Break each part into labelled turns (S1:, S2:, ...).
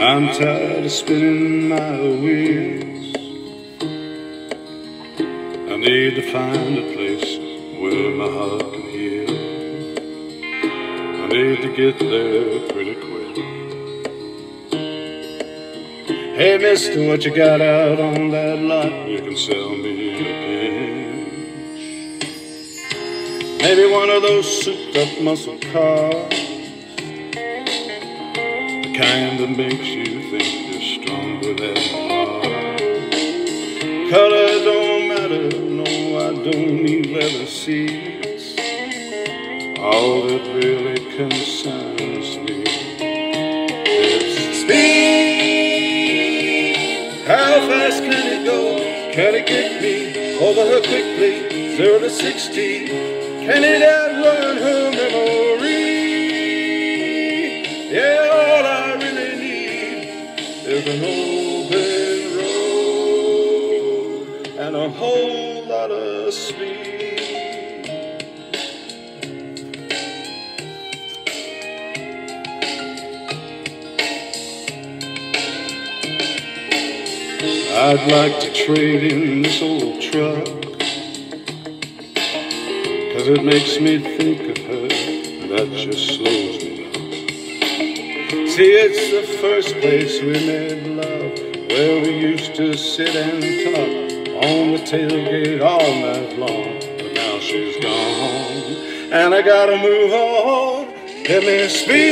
S1: I'm tired of spinning my wheels. I need to find a place where my heart can heal. I need to get there pretty quick. Hey, mister, what you got out on that lot? You can sell me a pinch. Maybe one of those souped up muscle cars. Kind that makes you think you're stronger than you are. Color don't matter, no, I don't need leather seats. All that really concerns me is speed. How fast can it go? Can it get me over her quickly? Zero to sixty. Can it outrun her memory? Yeah, an open road and a whole lot of speed. I'd like to trade in this old truck Cause it makes me think of her and That just slows me See, it's the first place we made love Where we used to sit and talk On the tailgate all night long But now she's gone And I gotta move on Give me speed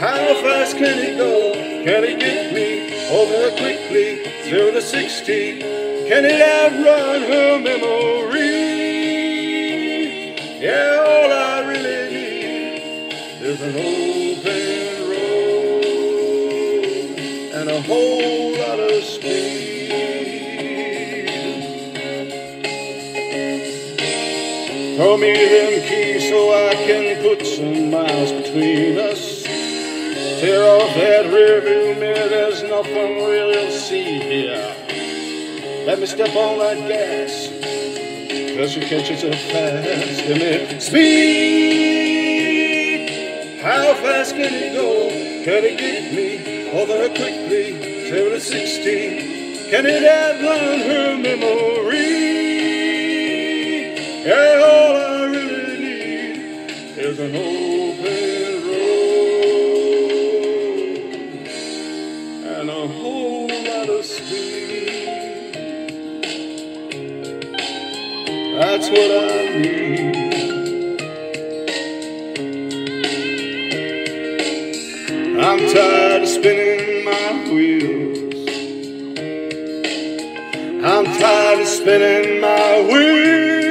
S1: How fast can it go? Can it get me over quickly, to sixty. Can it outrun her memory? Is an open road and a whole lot of speed. Throw me them keys so I can put some miles between us. Tear off that rearview mirror, there's nothing really to see here. Let me step on that gas, cause you catch it so fast. Give me speed. How fast can it go? Can it get me over quickly? To sixty. Can it outrun her memory? Yeah, all I really need is an open road and a whole lot of speed. That's what I need. I'm tired of spinning my wheels. I'm tired of spinning my wheels.